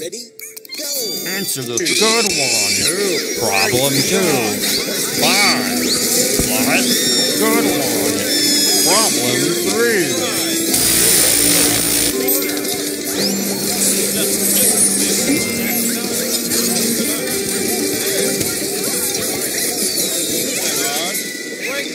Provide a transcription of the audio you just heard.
Ready? Go! Answer the good one. Problem two. Five. Plus good one. Problem three.